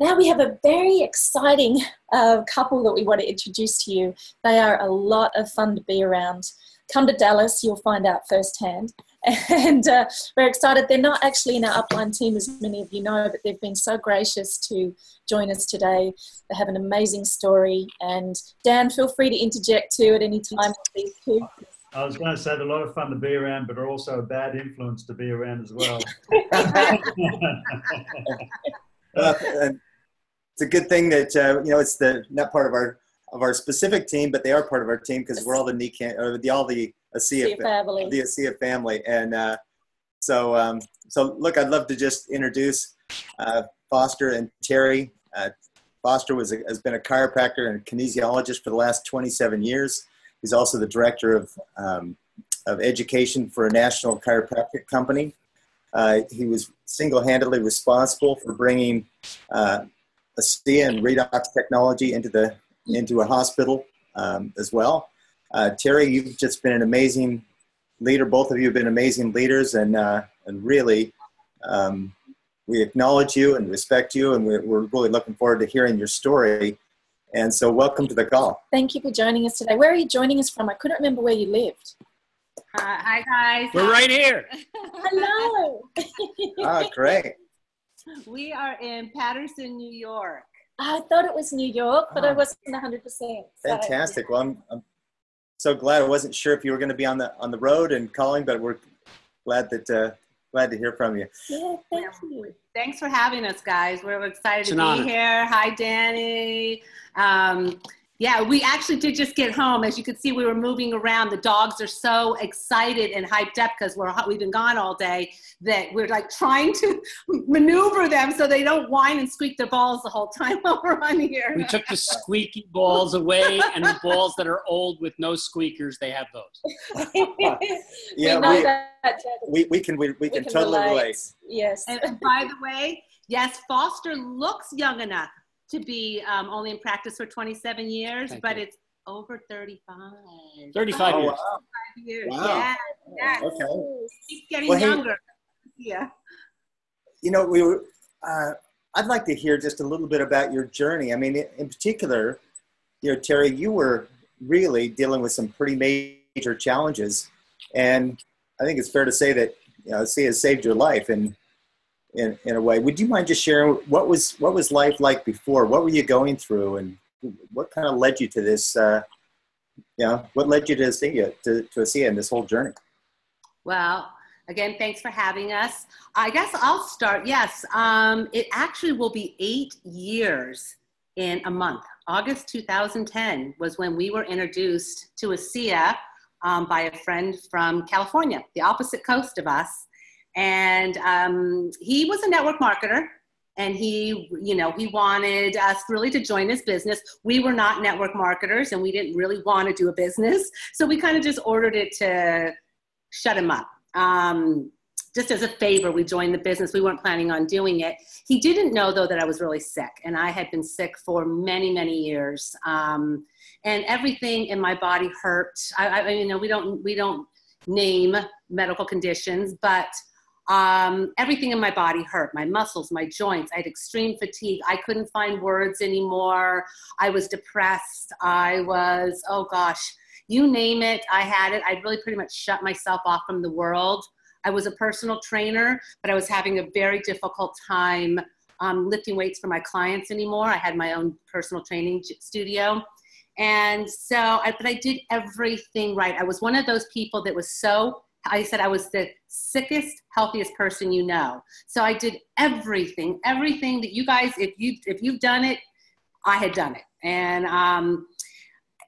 now we have a very exciting uh, couple that we want to introduce to you. They are a lot of fun to be around. Come to Dallas, you'll find out firsthand. And uh, we're excited. They're not actually in our upline team, as many of you know, but they've been so gracious to join us today. They have an amazing story. And Dan, feel free to interject too at any time. These two. I was going to say they're a lot of fun to be around, but are also a bad influence to be around as well. well it's a good thing that uh, you know it's the not part of our of our specific team, but they are part of our team because we're all the NECAN or the all the ASEA family. The ASEA family, and uh, so um, so look, I'd love to just introduce uh, Foster and Terri. Uh, Foster was a, has been a chiropractor and kinesiologist for the last 27 years. He's also the director of um, of education for a national chiropractic company. Uh, he was single-handedly responsible for bringing uh, ASEA and redox technology into the into a hospital um, as well. Uh, Terri, you've just been an amazing leader. Both of you have been amazing leaders, and uh, and really, um, we acknowledge you and respect you, and we're, we're really looking forward to hearing your story. And so, welcome to the call. Thank you for joining us today. Where are you joining us from? I couldn't remember where you lived. Uh, hi, guys. We're right here. Hello. ah, great. We are in Patterson, New York. I thought it was New York, but I wasn't 100%. Fantastic. Well, I'm, I'm so glad. I wasn't sure if you were going to be on the on the road and calling, but we're glad that uh, glad to hear from you. Yeah, thank you. Thanks for having us, guys. We're excited to be here. Hi, Danny. Um, yeah, we actually did just get home. As you can see, we were moving around. The dogs are so excited and hyped up because we're we've been gone all day that we're like trying to maneuver them so they don't whine and squeak their balls the whole time while we're on here. We took the squeaky balls away, and the balls that are old with no squeakers, they have those. yeah, we, we, we, can we, we, we can, can, totally relate. relate. Yes. And by the way, yes, Foster looks young enough to be um, only in practice for 27 years, Thank but you. it's over 35. 35 oh, years. Wow. years. Wow. Yeah, yeah. Okay. Keeps getting well, younger. Hey, yeah. You know, we were, uh, I'd like to hear just a little bit about your journey. I mean, in particular, you know, Terri, you were really dealing with some pretty major challenges. And I think it's fair to say that, you know, see has saved your life. And in, in a way. Would you mind just sharing what was what was life like before? What were you going through, and what kind of led you to this? Uh, you know, what led you to ASEA to to ASEA in this whole journey? Well, again, thanks for having us. I guess I'll start. Yes, um, it actually will be eight years in a month. August 2010 was when we were introduced to ASEA um, by a friend from California, the opposite coast of us and um, he was a network marketer and he you know he wanted us really to join his business. We were not network marketers and we didn't really want to do a business. So we kind of just ordered it to shut him up. Um, just as a favor we joined the business. We weren't planning on doing it. He didn't know though that i was really sick and i had been sick for many many years. Um, and everything in my body hurt. I, I you know we don't we don't name medical conditions but um, everything in my body hurt my muscles, my joints. I had extreme fatigue. I couldn't find words anymore. I was depressed. I was, oh gosh, you name it, I had it. I'd really pretty much shut myself off from the world. I was a personal trainer, but I was having a very difficult time um, lifting weights for my clients anymore. I had my own personal training studio. And so, I, but I did everything right. I was one of those people that was so I said I was the sickest, healthiest person you know. So I did everything, everything that you guys, if you if you've done it, I had done it, and um,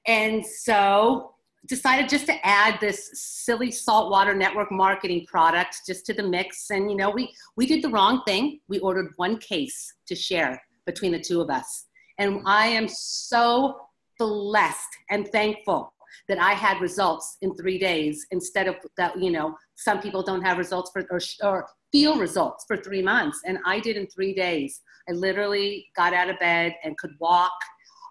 and so decided just to add this silly saltwater network marketing product just to the mix. And you know, we we did the wrong thing. We ordered one case to share between the two of us, and I am so blessed and thankful that I had results in three days instead of that, you know, some people don't have results for, or, or feel results for three months. And I did in three days. I literally got out of bed and could walk.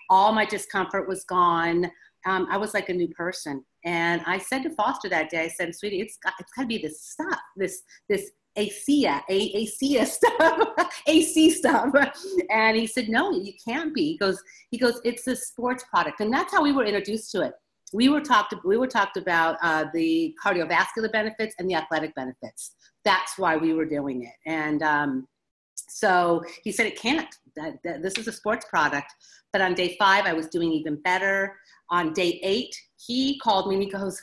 All my discomfort was gone. Um, I was like a new person. And I said to Foster that day, I said, sweetie, it's got, it's got to be this stuff, this, this ASEA, ASEA stuff, AC stuff. And he said, no, you can't be. He goes, he goes, it's a sports product. And that's how we were introduced to it. We were talked, we were talked about uh, the cardiovascular benefits and the athletic benefits. That's why we were doing it. And um, so he said, it can't. That, that, this is a sports product. But on day five, I was doing even better. On day eight, he called me and he goes,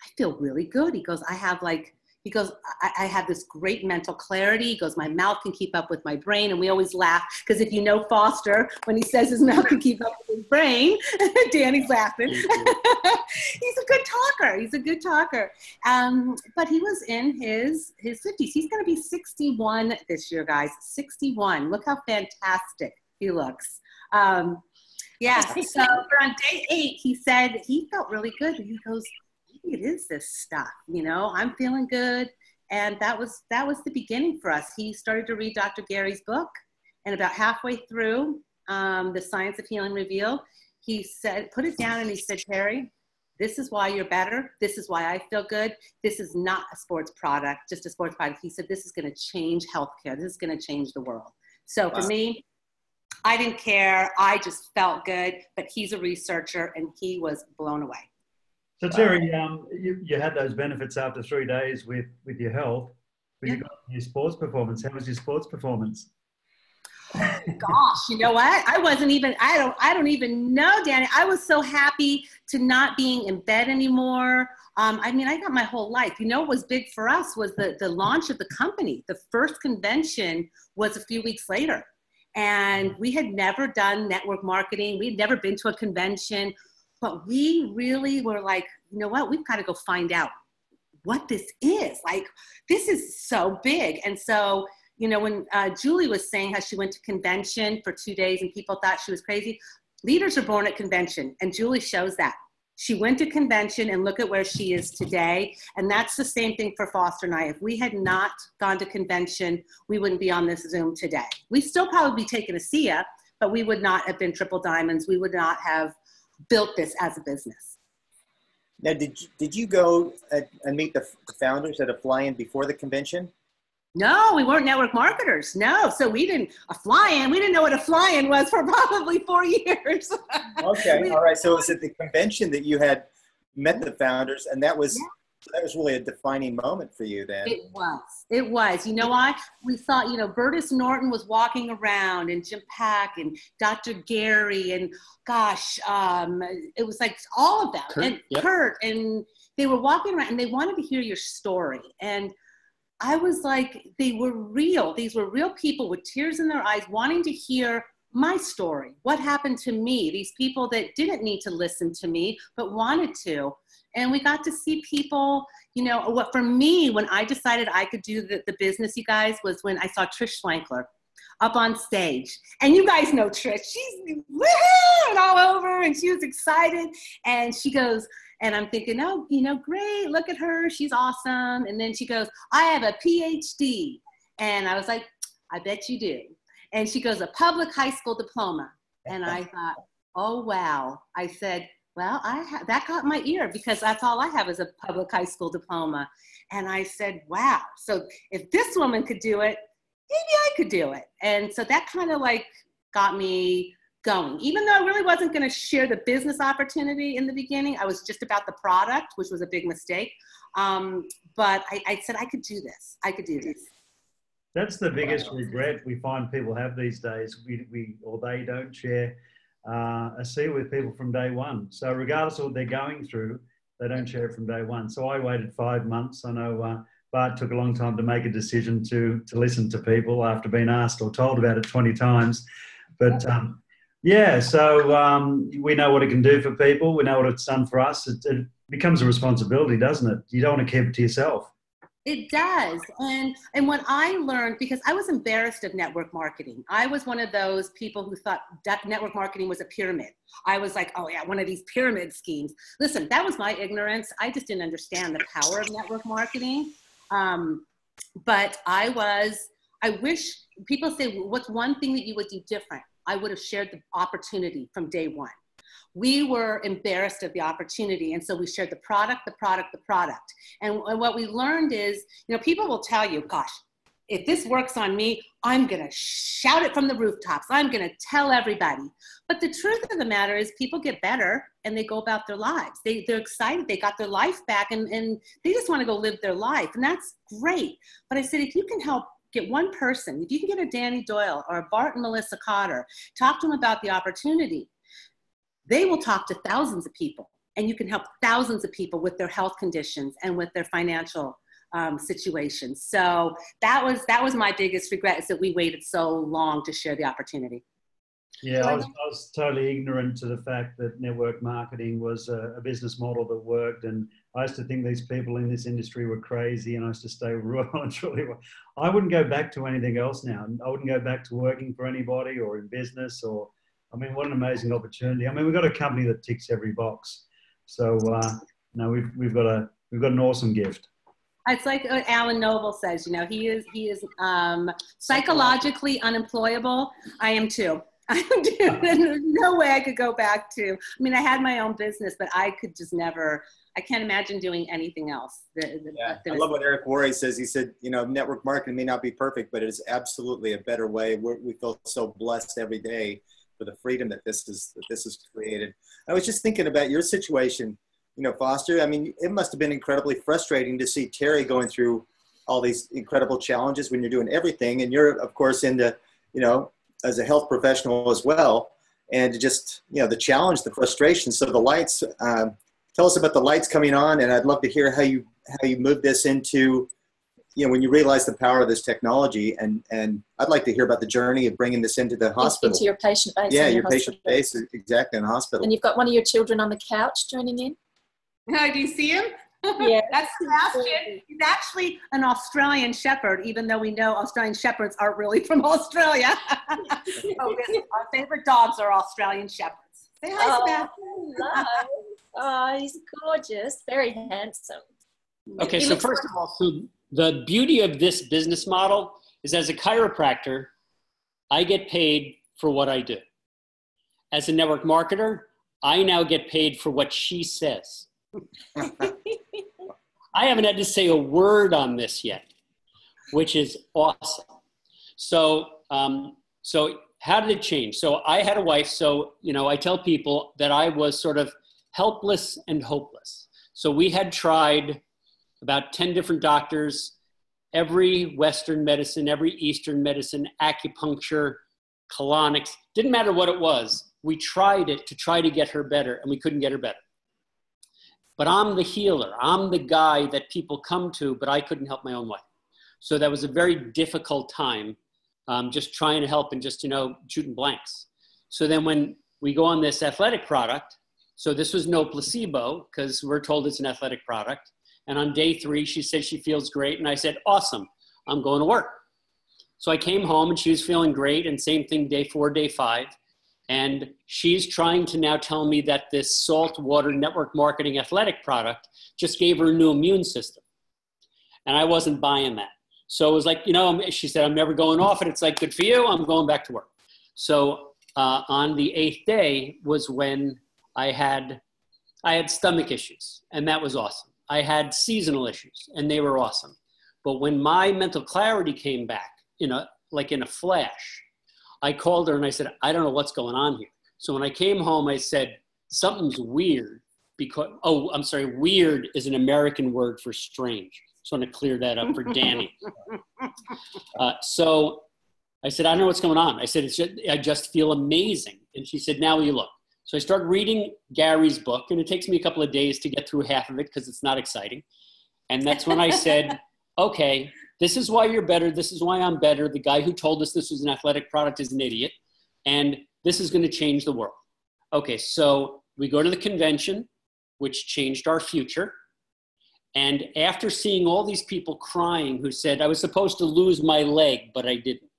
I feel really good. He goes, I have like he goes, I, I, have this great mental clarity. He goes, my mouth can keep up with my brain. And we always laugh because if you know Foster, when he says his mouth can keep up with his brain, Danny's laughing. He's a good talker. He's a good talker. Um, but he was in his, his 50s. He's going to be 61 this year, guys. 61. Look how fantastic he looks. Um, yeah. So on day eight, he said he felt really good. He goes, it is this stuff, you know, I'm feeling good. And that was, that was the beginning for us. He started to read Dr. Gary's book and about halfway through um, the science of healing revealed, he said, put it down and he said, Terri, this is why you're better. This is why I feel good. This is not a sports product, just a sports product. He said, this is going to change healthcare. This is going to change the world. So for me, I didn't care. I just felt good, but he's a researcher and he was blown away. So Terri, um, you, you had those benefits after three days with, with your health, but yeah. you got your sports performance. How was your sports performance? Gosh, you know what? I wasn't even. I don't. I don't even know, Danny. I was so happy to not being in bed anymore. Um, I mean, I got my whole life. You know, what was big for us was the the launch of the company. The first convention was a few weeks later, and we had never done network marketing. We had never been to a convention. But we really were like, you know what, we've got to go find out what this is. Like, this is so big. And so, you know, when uh, Julie was saying how she went to convention for two days and people thought she was crazy, leaders are born at convention, and Julie shows that. She went to convention and look at where she is today. And that's the same thing for Foster and I. If we had not gone to convention, we wouldn't be on this Zoom today. We still probably be taking ASEA, but we would not have been triple diamonds. We would not have built this as a business. Now, did you, did you go uh, and meet the founders at a fly-in before the convention? No, we weren't network marketers. No, so we didn't a fly-in. We didn't know what a fly-in was for probably four years. okay, all right. So it was at the convention that you had met the founders, and that was that was really a defining moment for you then. It was. It was. You know why? We saw, you know, Verdis Norton was walking around and Jim Pack and Dr. Gary and gosh, um, it was like all of them Kurt, and yep. Kurt and they were walking around and they wanted to hear your story. And I was like, they were real. These were real people with tears in their eyes wanting to hear my story. What happened to me? These people that didn't need to listen to me, but wanted to and we got to see people you know what for me when i decided i could do the, the business you guys was when i saw trish slankler up on stage. And you guys know trish. She's all over and she was excited. And she goes and i'm thinking oh you know great look at her she's awesome. And then she goes i have a phd and i was like i bet you do. And she goes a public high school diploma. And i thought oh wow. I said well, I ha- that got my ear because that's all I have is a public high school diploma. And I said, wow, so if this woman could do it, maybe I could do it. And so that kind of like got me going. Even though I really wasn't going to share the business opportunity in the beginning, I was just about the product, which was a big mistake. Um, but I, I said, I could do this. I could do this. That's the biggest regret we find people have these days. We, we or they don't share uh, ASEA with people from day one. So regardless of what they're going through, they don't share it from day one. So I waited five months. I know uh, Bart took a long time to make a decision to to listen to people after being asked or told about it 20 times. But um, yeah, so um, we know what it can do for people. We know what it's done for us. It, it becomes a responsibility, doesn't it? You don't want to keep it to yourself. It does. And and what I learned because I was embarrassed of network marketing. I was one of those people who thought network marketing was a pyramid. I was like, "Oh yeah, one of these pyramid schemes." Listen, that was my ignorance. I just didn't understand the power of network marketing. Um, but I was I wish people say, "What's one thing that you would do different?" I would have shared the opportunity from day one we were embarrassed of the opportunity. And so we shared the product, the product, the product. And, and what we learned is, you know, people will tell you, gosh, if this works on me, I'm going to shout it from the rooftops. I'm going to tell everybody. But the truth of the matter is, people get better and they go about their lives. They, they're excited. They got their life back and, and they just want to go live their life. And that's great. But I said, if you can help get one person, if you can get a Danny Doyle or a Bart and Melissa Kotter, talk to them about the opportunity, they will talk to thousands of people. And you can help thousands of people with their health conditions and with their financial um, situations. So that was that was my biggest regret is that we waited so long to share the opportunity. Yeah, I was, I was totally ignorant to the fact that network marketing was a, a, business model that worked. And I used to think these people in this industry were crazy and I used to stay real and truly. I wouldn't go back to anything else now. I wouldn't go back to working for anybody or in business or, I mean, what an amazing opportunity. I mean, we've got a company that ticks every box. So, uh, no, we've, we've got a, we've got an awesome gift it's like what Alan Noble says, you know, he is he is um, psychologically unemployable. I am too. I am. There's no way I could go back to. I mean, I had my own business, but I could just never. I can't imagine doing anything else. yeah, I love what Eric Worre says. He said, you know, network marketing may not be perfect, but it is absolutely a better way. We're, we feel so blessed every day for the freedom that this is that this has created. I was just thinking about your situation you know, Foster, I mean, it must have been incredibly frustrating to see Terri going through all these incredible challenges when you're doing everything. And you're, of course, into, you know, as a health professional as well. And just, you know, the challenge, the frustration. So the lights, um, tell us about the lights coming on. And I'd love to hear how you, how you move this into, you know, when you realize the power of this technology. And, and I'd like to hear about the journey of bringing this into the hospital. Into your patient base. Yeah, your patient base, exactly, in the hospital. And you've got one of your children on the couch joining in? do you see him? Yeah. That's Sebastian. He's actually an Australian Shepherd, even though we know Australian Shepherds aren't really from Australia. oh, our favorite dogs are Australian Shepherds. Say hi, oh, Sebastian. Hello. oh, he's gorgeous. Very handsome. Okay, he so first of all, so the beauty of this business model is as a chiropractor, I get paid for what I do. As a network marketer, I now get paid for what she says. I haven't had to say a word on this yet, which is awesome. So, um, so how did it change? So I had a wife. So you know, I tell people that I was sort of helpless and hopeless. So we had tried about ten different doctors, every Western medicine, every Eastern medicine, acupuncture, colonics. Didn't matter what it was. We tried it to try to get her better, and we couldn't get her better. But I'm the healer. I'm the guy that people come to, but I couldn't help my own wife. So that was a very difficult time, um, just trying to help and just, you know, shooting blanks. So then when we go on this athletic product, so this was no placebo because we're told it's an athletic product. And on day three, she said she feels great. And I said, awesome, I'm going to work. So I came home and she was feeling great. And same thing day four, day five. And she's trying to now tell me that this saltwater network marketing athletic product just gave her a new immune system. And I wasn't buying that. So it was like, you know, she said, I'm never going off it. It's like, good for you. I'm going back to work. So uh, on the eighth day was when I had, I had stomach issues and that was awesome. I had seasonal issues and they were awesome. But when my mental clarity came back, you know, like in a flash, I called her and I said, I don't know what's going on here. So when I came home, I said, something's weird because, oh, I'm sorry, weird is an American word for strange. Just want to clear that up for Danny. uh, so I said, I don't know what's going on. I said, just, I just feel amazing. And she said, now you look. So I start reading Gary's book, and it takes me a couple of days to get through half of it because it's not exciting. And that's when I said, okay, this is why you're better. This is why I'm better. The guy who told us this was an athletic product is an idiot. And this is going to change the world. Okay, so we go to the convention, which changed our future. And after seeing all these people crying who said, I was supposed to lose my leg, but I didn't.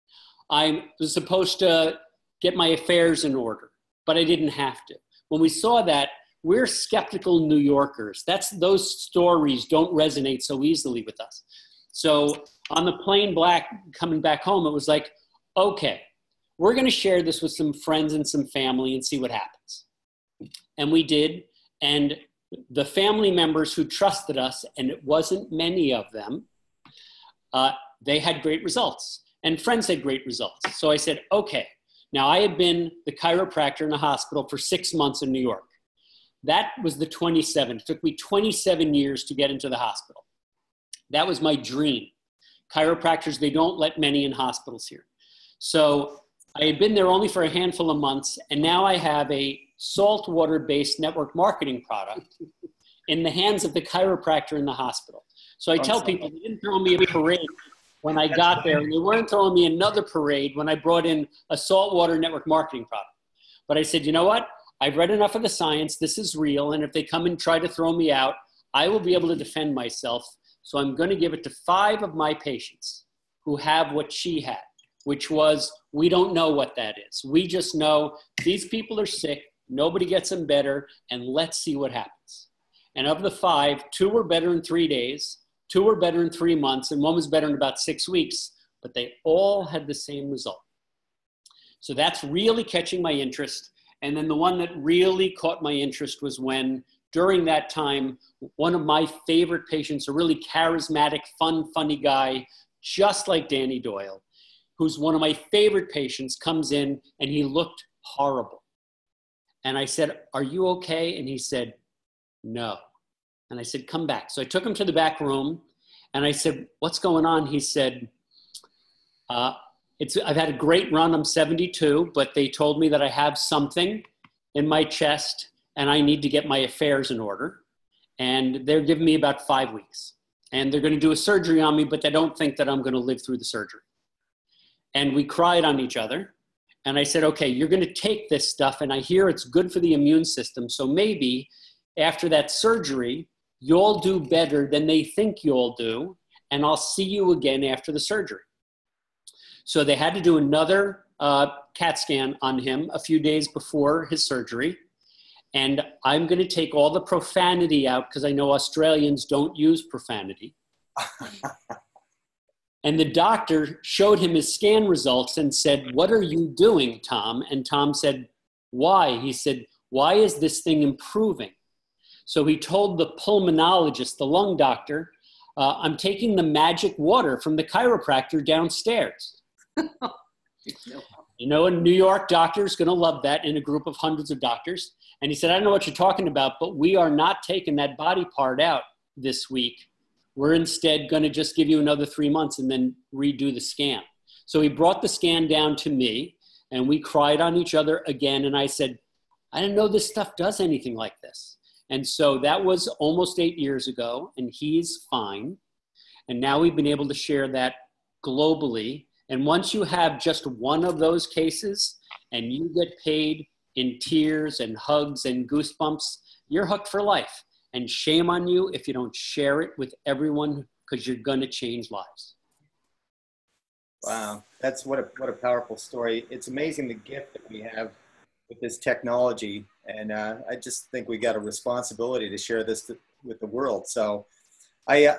I was supposed to get my affairs in order, but I didn't have to. When we saw that, we're skeptical New Yorkers. That's those stories don't resonate so easily with us. So on the plane black coming back home, it was like, okay, we're going to share this with some friends and some family and see what happens. And we did. And the family members who trusted us, and it wasn't many of them, uh, they had great results, and friends had great results. So I said, okay. Now I had been the chiropractor in the hospital for six months in New York. That was the 27. It took me 27 years to get into the hospital. That was my dream. Chiropractors, they don't let many in hospitals here. So I had been there only for a handful of months, and now I have a saltwater based network marketing product in the hands of the chiropractor in the hospital. So I tell people they didn't throw me a parade when I got there, and they weren't throwing me another parade when I brought in a saltwater network marketing product. But I said, you know what? I've read enough of the science. This is real. And if they come and try to throw me out, I will be able to defend myself. So I'm going to give it to five of my patients who have what she had, which was we don't know what that is. We just know these people are sick. Nobody gets them better. And let's see what happens. And of the five, two were better in three days, two were better in three months, and one was better in about six weeks. But they all had the same result. So that's really catching my interest. And then the one that really caught my interest was when, during that time, one of my favorite patients, a really charismatic, fun, funny guy, just like Danny Doyle, who's one of my favorite patients, comes in and he looked horrible. And I said, Are you okay? And he said, No. And I said, Come back. So I took him to the back room and I said, What's going on? He said, uh, it's, I've had a great run. I'm 72, but they told me that I have something in my chest and I need to get my affairs in order. And they're giving me about five weeks. And they're going to do a surgery on me, but they don't think that I'm going to live through the surgery. And we cried on each other. And I said, okay, you're going to take this stuff, and I hear it's good for the immune system. So maybe after that surgery, you'll do better than they think you'll do. And I'll see you again after the surgery. So they had to do another uh, CAT scan on him a few days before his surgery. And I'm going to take all the profanity out because I know Australians don't use profanity. and the doctor showed him his scan results and said, What are you doing, Tom? And Tom said, Why? He said, Why is this thing improving? So he told the pulmonologist, the lung doctor, uh, I'm taking the magic water from the chiropractor downstairs you know, a New York doctor is going to love that in a group of hundreds of doctors. And he said, I don't know what you're talking about, but we are not taking that body part out this week. We're instead going to just give you another three months and then redo the scan. So he brought the scan down to me and we cried on each other again. And I said, I didn't know this stuff does anything like this. And so that was almost eight years ago, and he's fine. And now we've been able to share that globally and once you have just one of those cases and you get paid in tears and hugs and goosebumps, you're hooked for life. And shame on you if you don't share it with everyone because you're going to change lives. Wow, that's what a, what a powerful story. It's amazing the gift that we have with this technology. And uh, I just think we got a responsibility to share this to, with the world. So I, uh,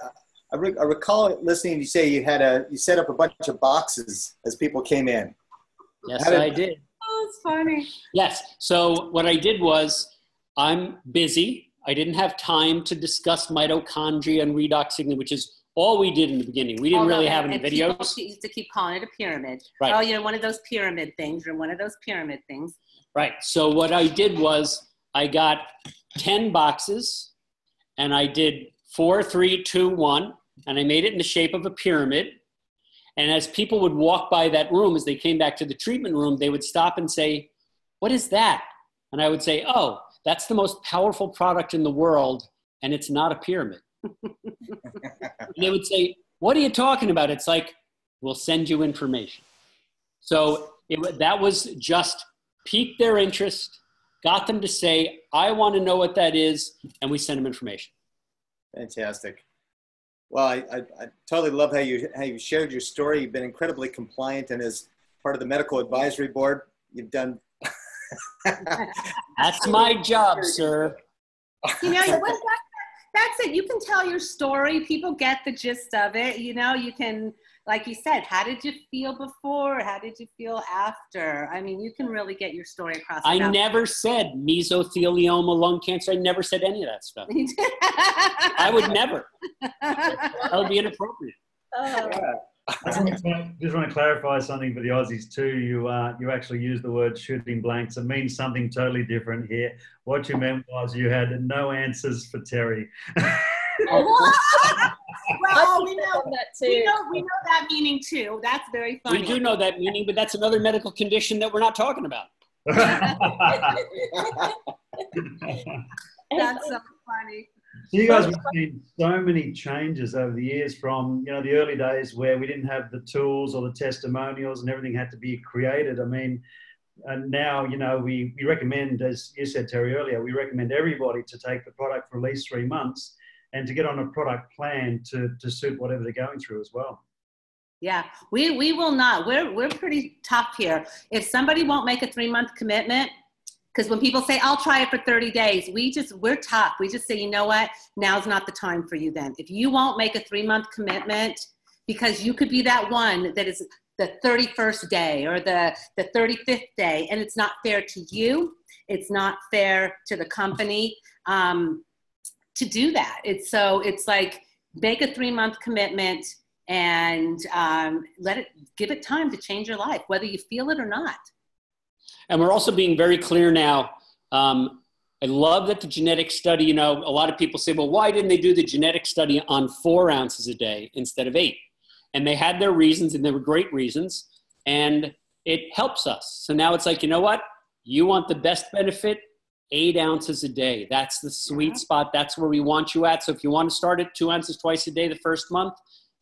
I, re- I recall listening you say you had a you set up a bunch of boxes as people came in. Yes, did, I did. Oh, it's funny. Yes. So what I did was I'm busy. I didn't have time to discuss mitochondria and redox signaling, which is all we did in the beginning. We didn't really have any videos. People used to keep calling it a pyramid. Right. Oh, you know, one of those pyramid things or one of those pyramid things. Right. So what I did was I got 10 boxes and I did four, three, two, one and I made it in the shape of a pyramid. And as people would walk by that room, as they came back to the treatment room, they would stop and say, What is that? And I would say, Oh, that's the most powerful product in the world, and it's not a pyramid. they would say, What are you talking about? It's like, We'll send you information. So it, that was just piqued their interest, got them to say, I want to know what that is, and we send them information. Fantastic. Well, I, I, I, totally love how you how you shared your story. You've been incredibly compliant, and as part of the medical advisory board, you've done. That's my job, sir. You know, that, that's it. You can tell your story. People get the gist of it. You know, you can like you said, how did you feel before? How did you feel after? I mean, you can really get your story across. I never said mesothelioma, lung cancer. I never said any of that stuff. I would never. that would be inappropriate. Oh. Yeah. just, want to, just want to clarify something for the Aussies too. You uh, you actually used the word shooting blanks. It means something totally different here. What you meant was you had no answers for Terri. well, we know that too. We know, we know that meaning too. That's very funny. We do know that meaning, but that's another medical condition that we're not talking about. that's so funny. So you guys have seen so many changes over the years from you know the early days where we didn't have the tools or the testimonials and everything had to be created. I mean, and now you know we, we recommend, as you said Terri earlier, we recommend everybody to take the product for at least three months and to get on a product plan to, to suit whatever they're going through as well. Yeah, we, we will not. We're, we're pretty tough here. If somebody won't make a three month commitment, because when people say i'll try it for 30 days we just we're tough we just say you know what now's not the time for you then if you won't make a three month commitment because you could be that one that is the 31st day or the, the 35th day and it's not fair to you it's not fair to the company um, to do that. It's so it's like make a three month commitment and um, let it give it time to change your life, whether you feel it or not. And we're also being very clear now. Um, I love that the genetic study, you know, a lot of people say, well, why didn't they do the genetic study on four ounces a day instead of eight? And they had their reasons, and they were great reasons. And it helps us. So now it's like, you know what? You want the best benefit, eight ounces a day. That's the sweet spot. That's where we want you at. So if you want to start at two ounces twice a day the first month,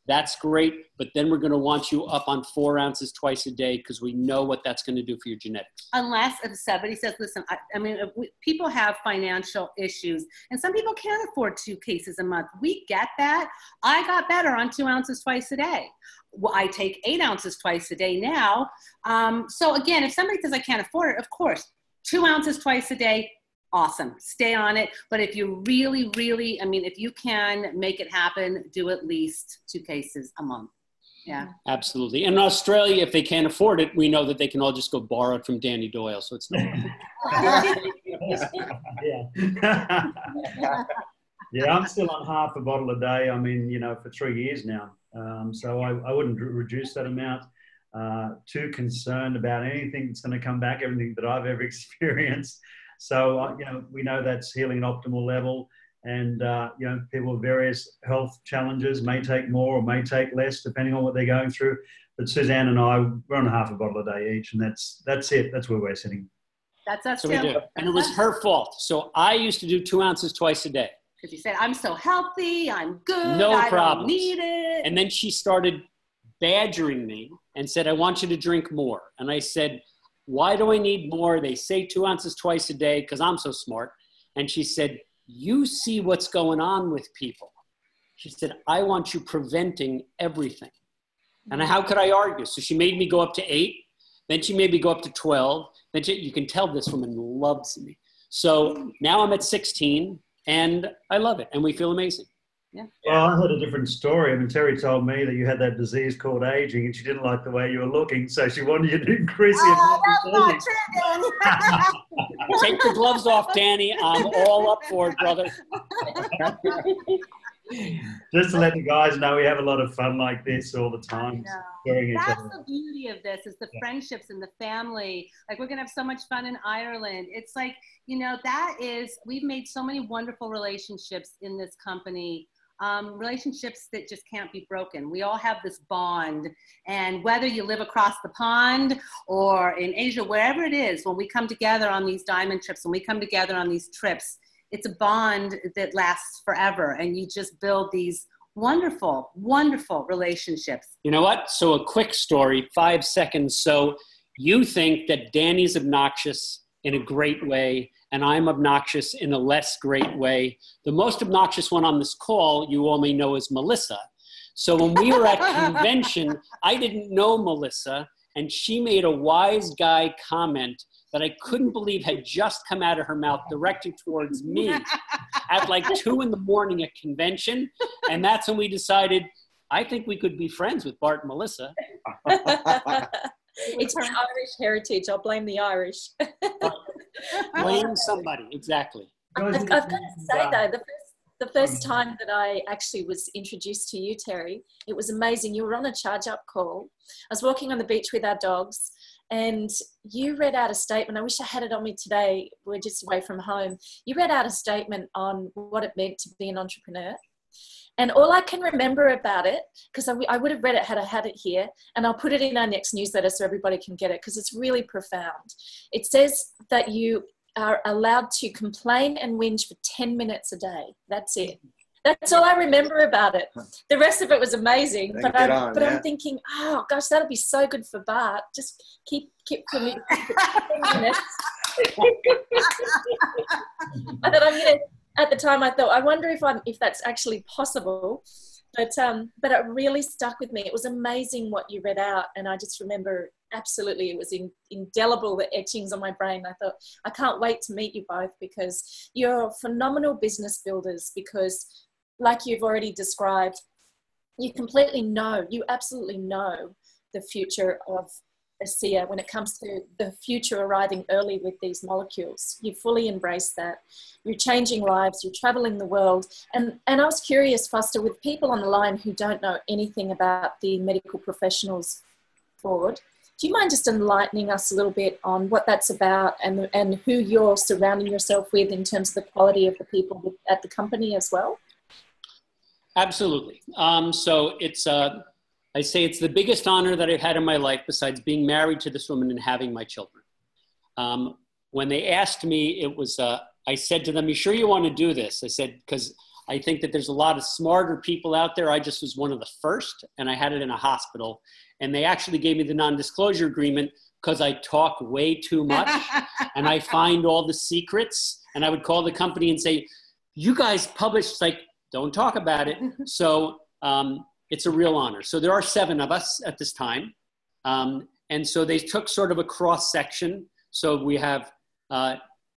that's great. But then we're going to want you up on four ounces twice a day because we know what that's going to do for your genetics. Unless if somebody says, listen, I, I mean, we, people have financial issues and some people can't afford two cases a month. We get that. I got better on two ounces twice a day. Well, I take eight ounces twice a day now. Um, so again, if somebody says I can't afford it, of course, two ounces twice a day, awesome. Stay on it. But if you really really i mean if you can make it happen do at least two cases a month. Yeah. Absolutely. In australia if they can't afford it we know that they can all just go borrow it from danny doyle so it's not yeah. Yeah i'm still on half a bottle a day. I mean you know for three years now. Um, so I, I wouldn't reduce that amount. Uh, too concerned about anything that's going to come back everything that i've ever experienced so, uh, you know, we know that's healing an optimal level. And, uh, you know, people with various health challenges may take more or may take less depending on what they're going through. But Suzanne and I, we're on a half a bottle a day each, and that's that's it. That's where we're sitting. That's us. So we do. And it was her fault. So I used to do two ounces twice a day. Because you said, I'm so healthy, I'm good, no I problem. need it. And then she started badgering me and said, I want you to drink more. And I said, why do I need more? They say two ounces twice a day because I'm so smart. And she said, You see what's going on with people. She said, I want you preventing everything. And how could I argue? So she made me go up to eight. Then she made me go up to 12. Then she, you can tell this woman loves me. So now I'm at 16 and I love it. And we feel amazing. Yeah. Well, I heard a different story. I mean, Terri told me that you had that disease called aging, and she didn't like the way you were looking, so she wanted you to increase your. Oh, that's not true, Danny. Take the gloves off, Danny. I'm all up for it, brother. Just to let the guys know, we have a lot of fun like this all the time. That's the beauty of this is the yeah. friendships and the family. Like we're gonna have so much fun in Ireland. It's like you know that is we've made so many wonderful relationships in this company um, relationships that just can't be broken. We all have this bond. And whether you live across the pond or in Asia, wherever it is, when we come together on these diamond trips, when we come together on these trips, it's a bond that lasts forever. And you just build these wonderful, wonderful relationships. You know what? So, a quick story, five seconds. So, you think that Danny's obnoxious in a great way and I'm obnoxious in a less great way. The most obnoxious one on this call, you all may know, is Melissa. So when we were at convention, I didn't know Melissa, and she made a wise guy comment that I couldn't believe had just come out of her mouth directed towards me at like two in the morning at convention. And that's when we decided I think we could be friends with Bart and Melissa. it's my Irish heritage. I'll blame the Irish. blame somebody, exactly. I've, I've got to say though, the first the first time that I actually was introduced to you, Terri, it was amazing. You were on a charge up call. I was walking on the beach with our dogs, and you read out a statement. I wish I had it on me today. We're just away from home. You read out a statement on what it meant to be an entrepreneur. And all I can remember about it, because I, I would have read it had I had it here, and I'll put it in our next newsletter so everybody can get it because it's really profound. It says that you are allowed to complain and whinge for 10 minutes a day. That's it. That's all I remember about it. The rest of it was amazing, but, I'm, on, but yeah. I'm thinking, oh gosh, that'll be so good for Bart. Just keep keep for me. I thought I'm gonna at the time I thought, I wonder if I'm if that's actually possible. But um, but it really stuck with me. It was amazing what you read out, and I just remember absolutely it was in, indelible the etchings on my brain. I thought I can't wait to meet you both because you're phenomenal business builders. Because like you've already described, you completely know, you absolutely know the future of ASEA when it comes to the future arriving early with these molecules. You fully embrace that. You're changing lives, you're traveling the world. And, and I was curious, Foster, with people on the line who don't know anything about the medical professionals board, do you mind just enlightening us a little bit on what that's about and, and who you're surrounding yourself with in terms of the quality of the people at the company as well? Absolutely. Um, so it's uh, I say it's the biggest honor that I've had in my life besides being married to this woman and having my children. Um, when they asked me, it was, uh, I said to them, You sure you want to do this? I said, Because I think that there's a lot of smarter people out there. I just was one of the first, and I had it in a hospital. And they actually gave me the non disclosure agreement because I talk way too much and I find all the secrets. And I would call the company and say, You guys published, like, don't talk about it. So, um, it's a real honor. So there are seven of us at this time. Um, and so they took sort of a cross section. So we have uh,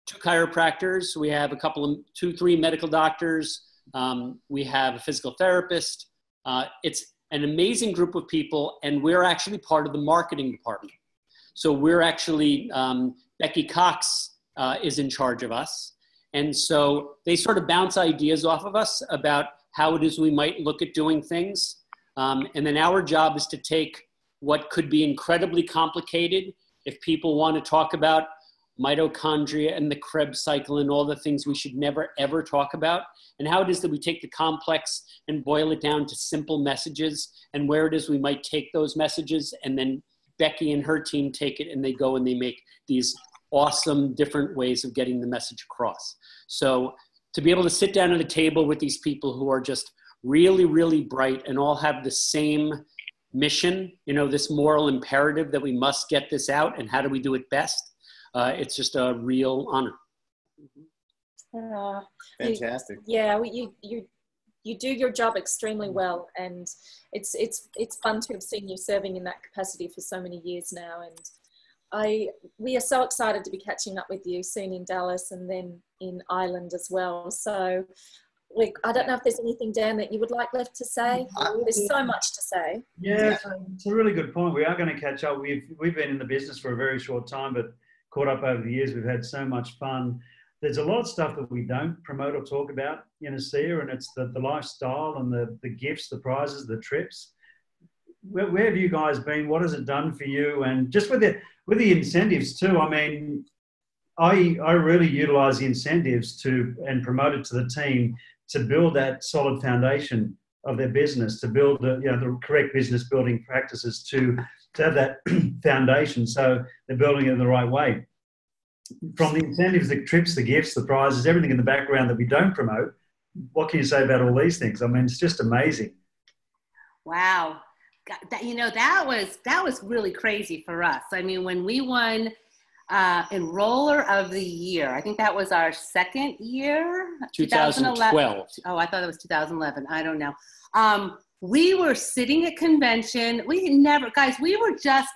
two chiropractors, we have a couple of two, three medical doctors, um, we have a physical therapist. Uh, it's an amazing group of people, and we're actually part of the marketing department. So we're actually, um, Becky Cox uh, is in charge of us. And so they sort of bounce ideas off of us about how it is we might look at doing things. Um, and then our job is to take what could be incredibly complicated if people want to talk about mitochondria and the Krebs cycle and all the things we should never ever talk about, and how it is that we take the complex and boil it down to simple messages, and where it is we might take those messages, and then Becky and her team take it and they go and they make these awesome different ways of getting the message across. So to be able to sit down at a table with these people who are just really, really bright and all have the same mission, you know, this moral imperative that we must get this out and how do we do it best? Uh, it's just a real honor. Uh, Fantastic. You, yeah, you, you, you do your job extremely well and it's, it's, it's fun to have seen you serving in that capacity for so many years now. And I, we are so excited to be catching up with you soon in Dallas and then in Ireland as well. So we, I don't know if there's anything, Dan, that you would like left to say. There's so much to say. Yeah, it's a really good point. We are going to catch up. We've we've been in the business for a very short time, but caught up over the years. We've had so much fun. There's a lot of stuff that we don't promote or talk about in ASEA, and it's the, the lifestyle and the, the gifts, the prizes, the trips. Where, where have you guys been? What has it done for you? And just with the with the incentives too. I mean, I, I really utilize the incentives to and promote it to the team to build that solid foundation of their business, to build the, you know, the correct business building practices to, to have that foundation so they're building it in the right way. From the incentives, the trips, the gifts, the prizes, everything in the background that we don't promote, what can you say about all these things? I mean, it's just amazing. Wow. That, you know, that was, that was really crazy for us. I mean, when we won uh, enroller of the year. I think that was our second year. 2012. Oh, I thought it was 2011. I don't know. Um, we were sitting at convention. We never, guys, we were just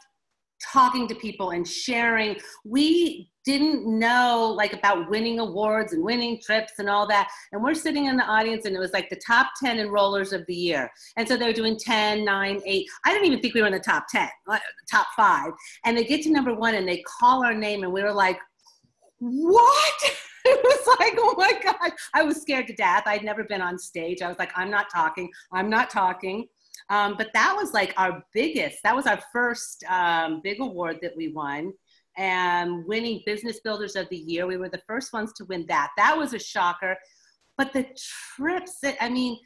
talking to people and sharing. We didn't know like about winning awards and winning trips and all that. And we're sitting in the audience and it was like the top 10 enrollers of the year. And so they were doing 10, 9, 8. I didn't even think we were in the top 10, uh, top five. And they get to number one and they call our name and we were like, what? It was like, oh my God. I was scared to death. I'd never been on stage. I was like, I'm not talking. I'm not talking. Um, but that was like our biggest, that was our first um, big award that we won. And winning Business Builders of the Year. We were the first ones to win that. That was a shocker. But the trips that, I mean,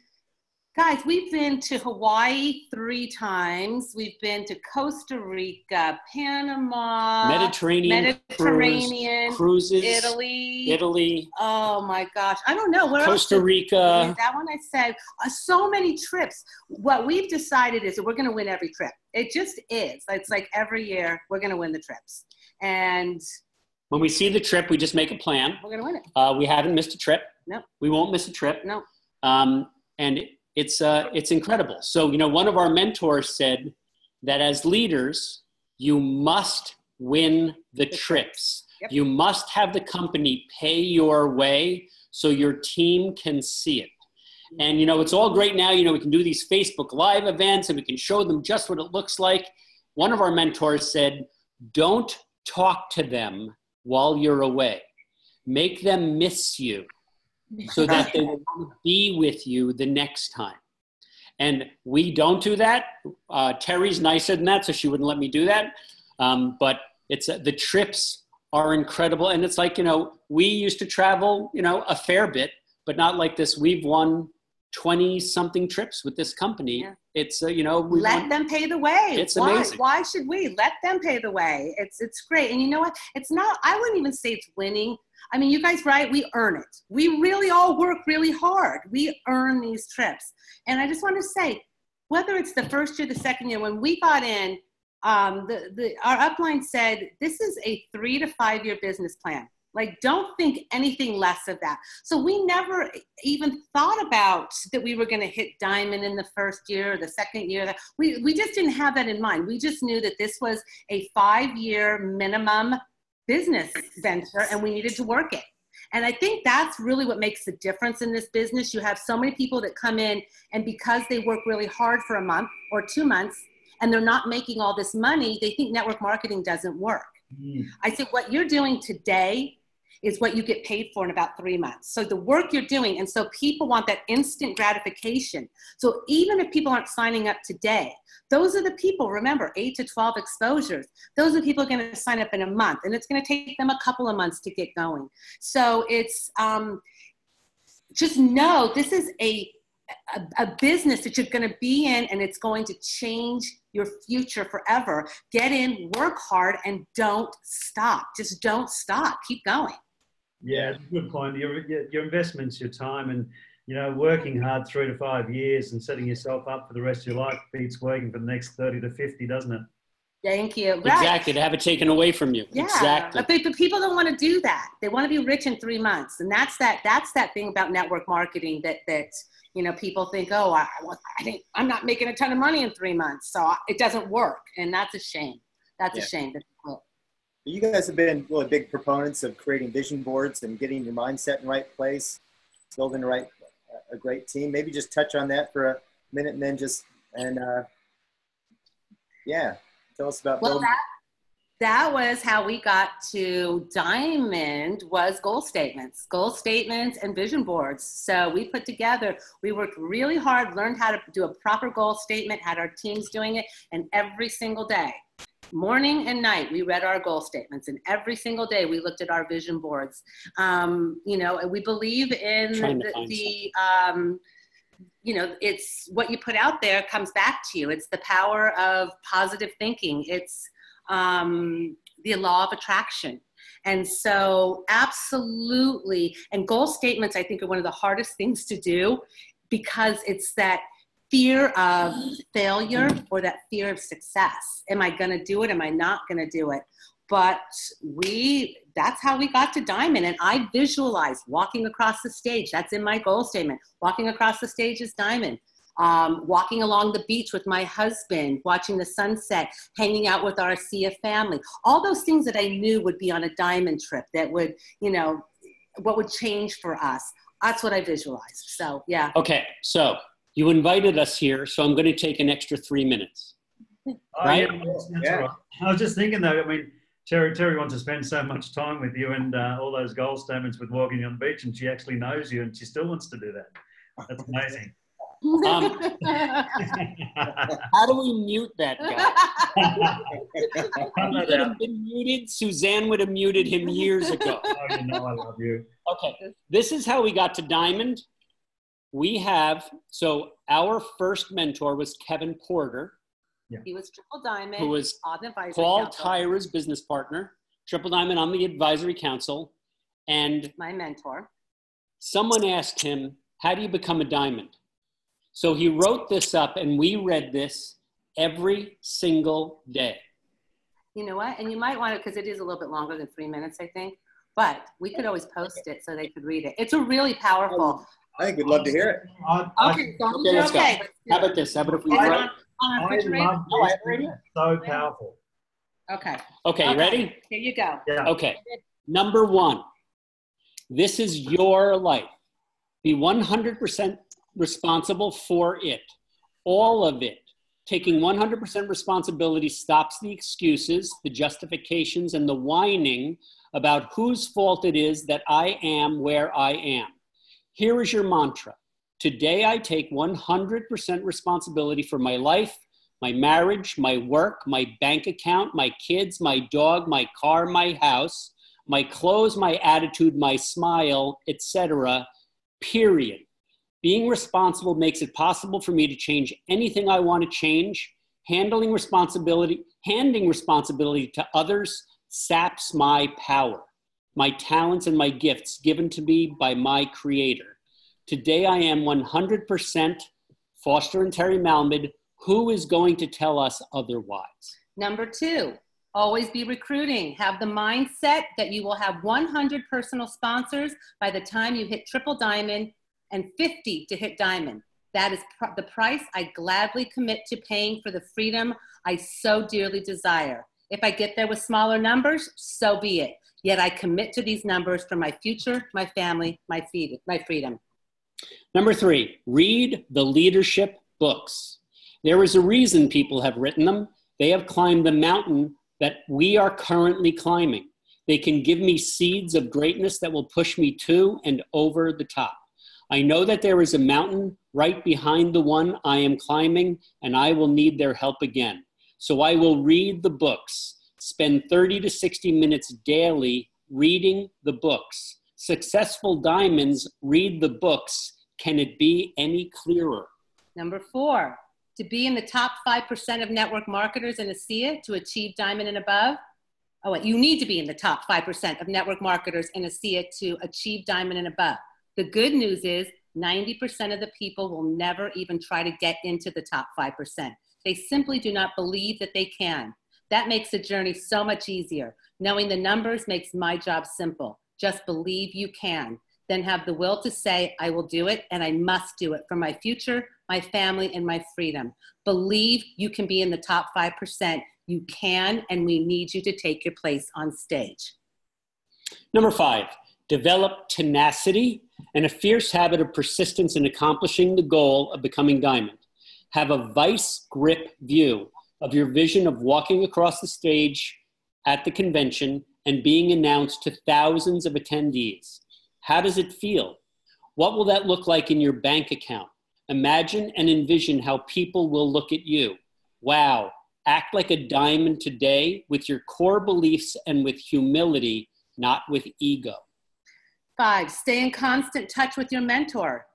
Guys, we've been to Hawaii three times. We've been to Costa Rica, Panama, Mediterranean, Mediterranean, cruise, cruises, Italy, Italy. Oh my gosh, I don't know where Costa Rica. That one I said. Uh, so many trips. What we've decided is that we're going to win every trip. It just is. It's like every year we're going to win the trips, and when we see the trip, we just make a plan. We're going to win it. Uh, we haven't missed a trip. No. We won't miss a trip. No. Um, and it's uh, it's incredible. So you know, one of our mentors said that as leaders, you must win the trips. Yep. You must have the company pay your way so your team can see it. And you know, it's all great now. You know, we can do these Facebook Live events and we can show them just what it looks like. One of our mentors said, "Don't talk to them while you're away. Make them miss you." So that they will be with you the next time. And we don't do that. Uh, Terri's nicer than that, so she wouldn't let me do that. Um, but it's uh, the trips are incredible, and it's like you know we used to travel, you know, a fair bit, but not like this. We've won twenty something trips with this company. Yeah. It's uh, you know we let won, them pay the way. It's why, amazing. Why should we let them pay the way? It's it's great. And you know what? It's not. I wouldn't even say it's winning. I mean, you guys, right? We earn it. We really all work really hard. We earn these trips. And I just want to say, whether it's the first year, the second year, when we got in, um, the, the, our upline said, this is a three to five year business plan. Like, don't think anything less of that. So we never even thought about that we were going to hit diamond in the first year or the second year. We, we just didn't have that in mind. We just knew that this was a five year minimum business venture and we needed to work it. And I think that's really what makes the difference in this business. You have so many people that come in, and because they work really hard for a month or two months and they're not making all this money, they think network marketing doesn't work. Mm. I said, what you're doing today is what you get paid for in about three months. So the work you're doing, and so people want that instant gratification. So even if people aren't signing up today, those are the people, remember, eight to 12 exposures. Those are people going to sign up in a month, and it's going to take them a couple of months to get going. So it's um, just know this is a a, a, business that you're going to be in and it's going to change your future forever. Get in, work hard, and don't stop. Just don't stop. Keep going. Yeah, good point. Your, your investments, your time, and you know, working hard three to five years and setting yourself up for the rest of your life beats working for the next 30 to 50, doesn't it? Thank you. Right. Exactly, to have it taken away from you. Yeah. Exactly. But, but people don't want to do that. They want to be rich in three months. And that's that that's that thing about network marketing that that you know people think, oh, I, I think I'm not making a ton of money in three months, so it doesn't work. And that's a shame. That's Yeah. a shame. You guys have been really big proponents of creating vision boards and getting your mindset in the right place, building the right, a great team. Maybe just touch on that for a minute and then just, and uh, yeah, tell us about Well, building. that, that was how we got to Diamond was goal statements, goal statements and vision boards. So we put together, we worked really hard, learned how to do a proper goal statement, had our teams doing it, and every single day, morning and night, we read our goal statements, and every single day we looked at our vision boards. Um, you know, we believe in the, the um, you know, it's what you put out there comes back to you. It's the power of positive thinking. It's um, the law of attraction. And so, absolutely, and goal statements, I think, are one of the hardest things to do because it's that fear of failure or that fear of success. Am I going to do it? Am I not going to do it? But we, that's how we got to Diamond. And I visualized walking across the stage. That's in my goal statement. Walking across the stage is Diamond um, walking along the beach with my husband, watching the sunset, hanging out with our ASEA family. All those things that I knew would be on a diamond trip that would, you know, what would change for us. That's what I visualized. So, yeah. Okay, so you invited us here, so I'm going to take an extra three minutes. Oh, Right? yeah, that's, that's Yeah. right. I was just thinking though, I mean, Terri, Terri wants to spend so much time with you and uh, all those goal statements with walking on the beach, and she actually knows you, and she still wants to do that. That's amazing. Um, how do we mute that guy? he could have been muted. Suzanne would have muted him years ago. oh, you know I love you. Okay, this is how we got to Diamond. We have, so our first mentor was Kevin Porter, He was triple diamond. who was on the advisory Paul council, Tyra's business partner, Triple Diamond on the advisory council. And My mentor. someone asked him, How do you become a diamond? So he wrote this up, and we read this every single day. You know what? And you might want to, because it is a little bit longer than three minutes, I think. But we could always post it so they could read it. It's a really powerful. Oh, I think we'd love to hear it. I, I, Okay, so Okay, let's go. okay. How about this? How about if we Is write? on, on our I refrigerator? love No, I this. have it so powerful. Okay. Okay, you Okay. ready? Here you go. Yeah. Okay. Number one, this is your life. Be 100% responsible for it. All of it. Taking 100% responsibility stops the excuses, the justifications, and the whining about whose fault it is that I am where I am. Here is your mantra Today I take 100% responsibility for my life, my marriage, my work, my bank account, my kids, my dog, my car, my house, my clothes, my attitude, my smile, etc. Period. Being responsible makes it possible for me to change anything I want to change. Handling responsibility, handing responsibility to others saps my power, my talents and my gifts given to me by my creator. Today I am 100% Foster and Terri Malmed. Who is going to tell us otherwise? Number two, always be recruiting. Have the mindset that you will have 100 personal sponsors by the time you hit triple diamond and 50 to hit diamond. That is pr- the price I gladly commit to paying for the freedom I so dearly desire. If I get there with smaller numbers, so be it. Yet I commit to these numbers for my future, my family, my, feed- my freedom. Number three, read the leadership books. There is a reason people have written them. They have climbed the mountain that we are currently climbing. They can give me seeds of greatness that will push me to and over the top. I know that there is a mountain right behind the one I am climbing, and I will need their help again. So I will read the books, spend 30 to 60 minutes daily reading the books. Successful diamonds read the books. Can it be any clearer? Number four, to be in the top 5% of network marketers in ASEA to achieve diamond and above. Oh, wait, you need to be in the top 5% of network marketers in ASEA to achieve diamond and above. The good news is 90% of the people will never even try to get into the top 5%. They simply do not believe that they can. That makes the journey so much easier. Knowing the numbers makes my job simple. Just believe you can. Then have the will to say, I will do it and I must do it for my future, my family, and my freedom. Believe you can be in the top 5%. You can, and we need you to take your place on stage. Number five, develop tenacity and a fierce habit of persistence in accomplishing the goal of becoming diamond. Have a vice grip view of your vision of walking across the stage at the convention and being announced to thousands of attendees. How does it feel? What will that look like in your bank account? Imagine and envision how people will look at you. Wow, act like a diamond today with your core beliefs and with humility, not with ego. Five, stay in constant touch with your mentor.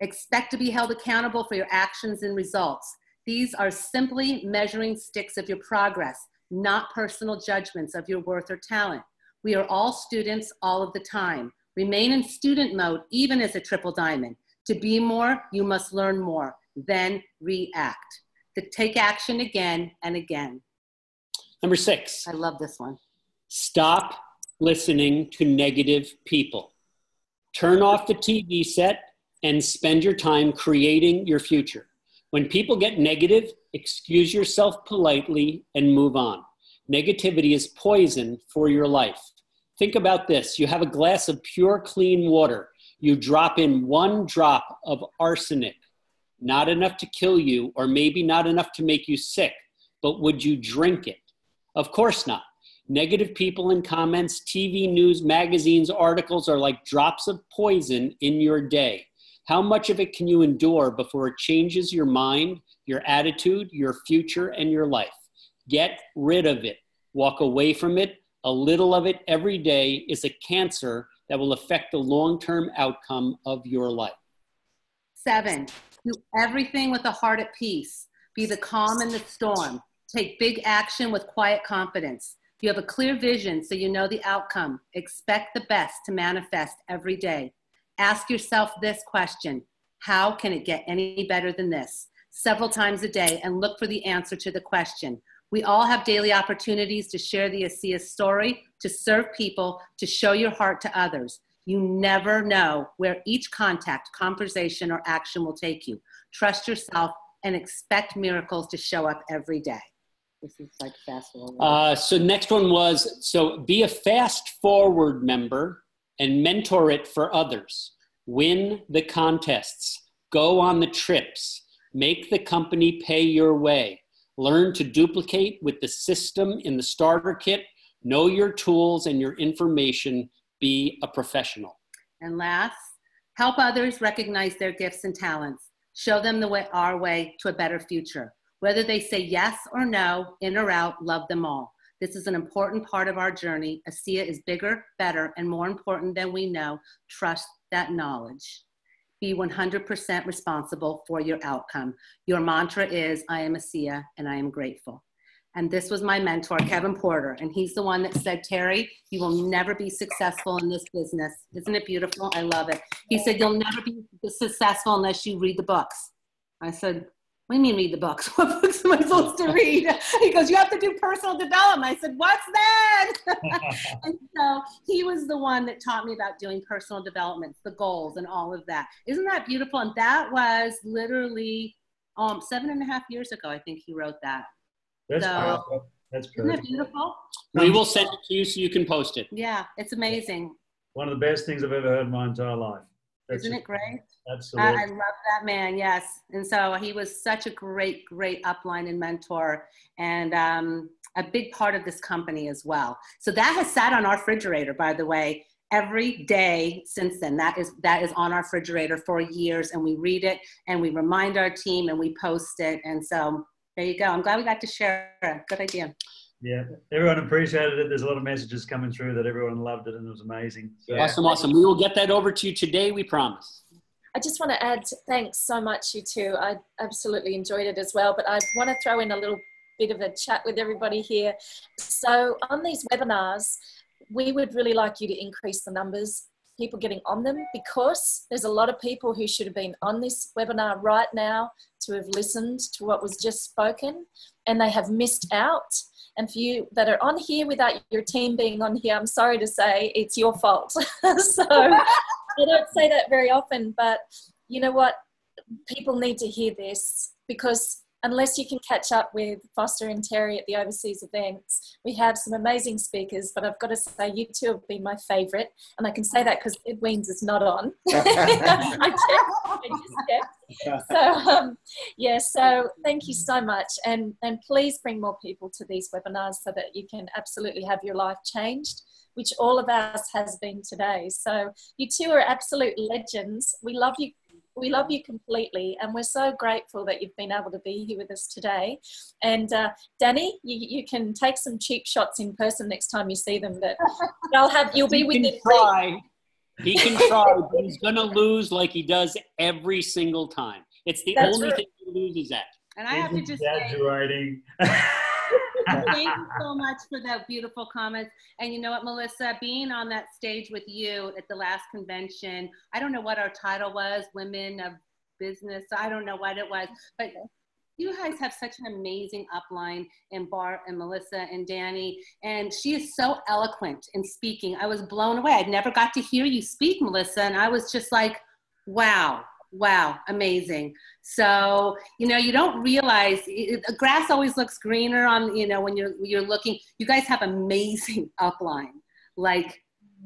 Expect to be held accountable for your actions and results. These are simply measuring sticks of your progress, not personal judgments of your worth or talent. We are all students all of the time. Remain in student mode, even as a triple diamond. To be more, you must learn more, then react. To take action again and again. Number six, I love this one. stop listening to negative people. Turn off the TV set and spend your time creating your future. When people get negative, excuse yourself politely and move on. Negativity is poison for your life. Think about this you have a glass of pure, clean water. You drop in one drop of arsenic, not enough to kill you, or maybe not enough to make you sick, but would you drink it? Of course not. Negative people and comments, TV news, magazines, articles are like drops of poison in your day. How much of it can you endure before it changes your mind, your attitude, your future, and your life? Get rid of it. Walk away from it. A little of it every day is a cancer that will affect the long term outcome of your life. Seven, do everything with a heart at peace. Be the calm in the storm. Take big action with quiet confidence. You have a clear vision so you know the outcome. Expect the best to manifest every day. Ask yourself this question How can it get any better than this? Several times a day and look for the answer to the question. We all have daily opportunities to share the ASEA story, to serve people, to show your heart to others. You never know where each contact, conversation, or action will take you. Trust yourself and expect miracles to show up every day. This is like fast forward. Uh, so next one was so be a fast forward member and mentor it for others. Win the contests. Go on the trips. Make the company pay your way. Learn to duplicate with the system in the starter kit. Know your tools and your information. Be a professional. And last, help others recognize their gifts and talents. Show them the way, our way to a better future. Whether they say yes or no, in or out, love them all. This is an important part of our journey. ASEA is bigger, better, and more important than we know. Trust that knowledge. Be 100% responsible for your outcome. Your mantra is I am ASEA and I am grateful. And this was my mentor, Kevin Porter. And he's the one that said, Terri, you will never be successful in this business. Isn't it beautiful? I love it. He said, You'll never be successful unless you read the books. I said, what do you mean read the books? What books am I supposed to read? He goes, you have to do personal development. I said, what's that? and so he was the one that taught me about doing personal development, the goals and all of that. Isn't that beautiful? And that was literally um, seven and a half years ago, I think he wrote that. That's So- powerful. That's Isn't that beautiful? We will send it to you so you can post it. Yeah, it's amazing. One of the best things I've ever heard in my entire life. That's Isn't it great? I, Absolutely. I love that man. Yes, and so he was such a great, great upline and mentor, and um, a big part of this company as well. So that has sat on our refrigerator, by the way, every day since then. That is that is on our refrigerator for years, and we read it and we remind our team and we post it. And so there you go. I'm glad we got to share. it. Good idea. Yeah, everyone appreciated it. There's a lot of messages coming through that everyone loved it and it was amazing. So, Awesome, awesome. We will get that over to you today, we promise. I just want to add thanks so much, you two. I absolutely enjoyed it as well. But I want to throw in a little bit of a chat with everybody here. So, on these webinars, we would really like you to increase the numbers, people getting on them, because there's a lot of people who should have been on this webinar right now to have listened to what was just spoken and they have missed out. And for you that are on here without your team being on here, I'm sorry to say it's your fault. so, I don't say that very often, but you know what? People need to hear this because unless you can catch up with Foster and Terri at the overseas events, we have some amazing speakers. But I've got to say, you two have been my favourite, and I can say that because Ed Weens is not on. I checked. So um, yeah, so thank you so much, and and please bring more people to these webinars so that you can absolutely have your life changed which all of us has been today. So you two are absolute legends. We love you. We love you completely, and we're so grateful that you've been able to be here with us today. And uh, Danny, you, you can take some cheap shots in person next time you see them. But I'll have you'll be he within can try. He can try, but he's going to lose like he does every single time. It's the That's only right. thing he loses at. And I have to just say, exaggerating. Thank you so much for that beautiful comments. And you know what, Melissa, being on that stage with you at the last convention, I don't know what our title was, Women of Business. I don't know what it was, but you guys have such an amazing upline in Bart and Melissa and Danny. And she is so eloquent in speaking. I was blown away. I'd never got to hear you speak, Melissa. And I was just like, wow, wow, amazing. So, you know, you don't realize it, it- grass always looks greener on, you know, when you're, you're looking. You guys have amazing upline. Like,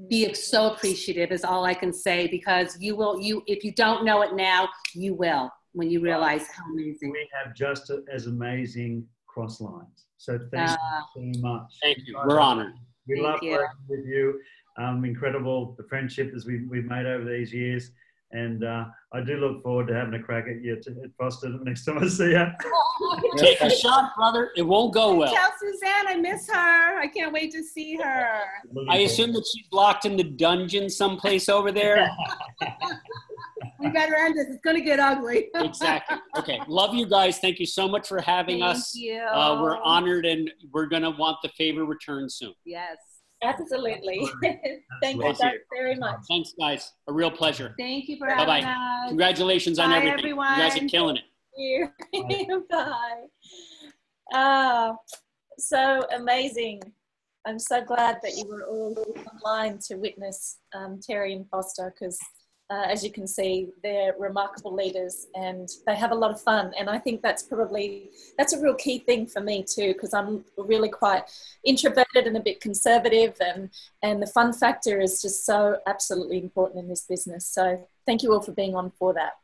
be so appreciative is all I can say because you will, you, if you don't know it now, you will when you realize how amazing. we have just as amazing cross lines. So thank Uh, you so much. Thank you. We're honored. We Thank love you. working with you. Um, incredible the friendship as we, we've made over these years. And uh, I do look forward to having a crack at you at Foster the next time I see you. Take a shot, brother. It won't go well. Tell Suzanne I miss her. I can't wait to see her. I assume that she's locked in the dungeon someplace over there. We better end this. It's going to get ugly. exactly. Okay. Love you guys. Thank you so much for having Thank us. you. Uh, we're honored and we're going to want the favor returned soon. Yes. Absolutely. Thank you Thank guys very much. Thanks, guys. A real pleasure. Thank you for Bye-bye. having us. Congratulations on Bye, everything. You guys are killing it. you. Bye. Ah, so amazing. I'm so glad that you were all online to witness um, Terri and Foster because, uh, as you can see, they're remarkable leaders and they have a lot of fun. And I think that's probably that's a real key thing for me too because I'm really quite introverted and a bit conservative, and and the fun factor is just so absolutely important in this business. So thank you all for being on for that.